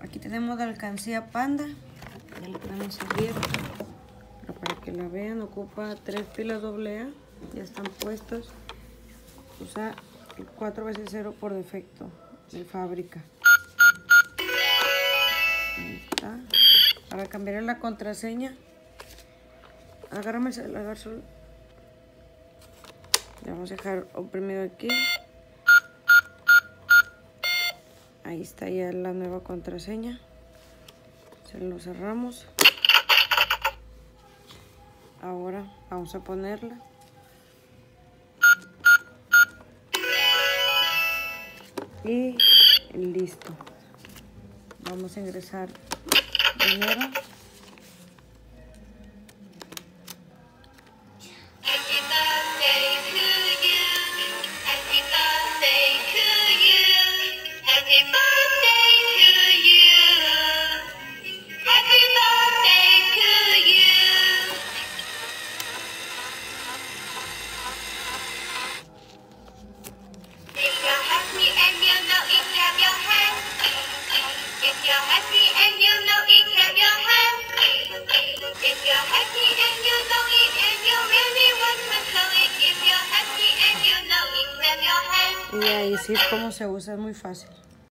aquí tenemos la alcancía panda. Ya la tenemos abierta. Pero para que la vean, ocupa tres pilas AA. Ya están puestos. Usa el 4x0 por defecto de fábrica. Ahí está. Para cambiar la contraseña, agárrame el agarro. Le vamos a dejar oprimido aquí. Ahí está ya la nueva contraseña. Se lo cerramos. Ahora vamos a ponerla. Y listo. Vamos a ingresar dinero. Y ahí sí es como se usa, es muy fácil.